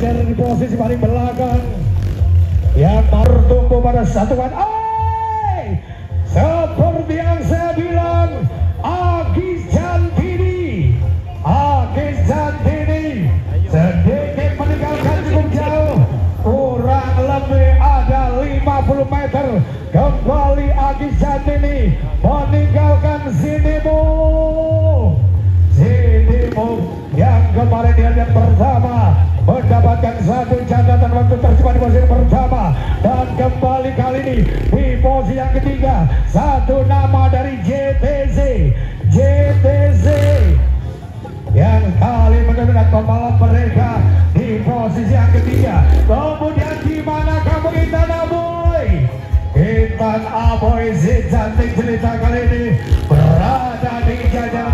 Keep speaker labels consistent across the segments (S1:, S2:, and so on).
S1: tercecer di posisi paling belakang. Yang bertumbuh pada satuan Oi! seperti yang saya bilang Agis Jantini. Agis Jantini. Sedikit meninggalkan cukup jauh. Kurang lebih ada 50 meter. Kembali Agis Jantini meninggalkan Sinimu Sinimu yang kemarin dia mendapatkan satu catatan waktu tercepat di posisi pertama. Dan kembali kali ini di posisi yang ketiga satu nama dari JTZ JTZ yang kali mendominat pembalap mereka di posisi yang ketiga. Kemudian di mana kamu Intan Aboy? Intan Aboy si cantik cerita kali ini. Berada di jajaran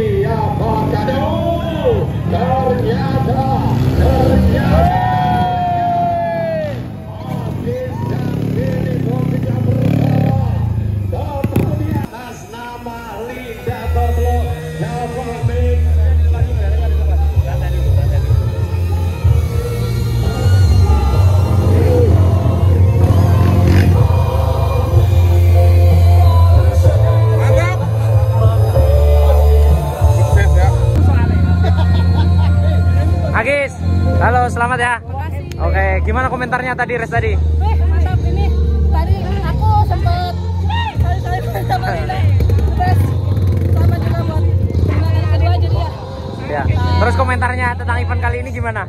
S1: siapa kado? Ternyata, ternyata.
S2: Selamat ya. Oke, gimana komentarnya tadi res tadi?
S3: Wih, mantap ini. Tadi aku sempet main sama. Terus sama juga buat kemenangan kedua jadi ya.
S2: Ya. Terus komentarnya tentang event kali ini gimana?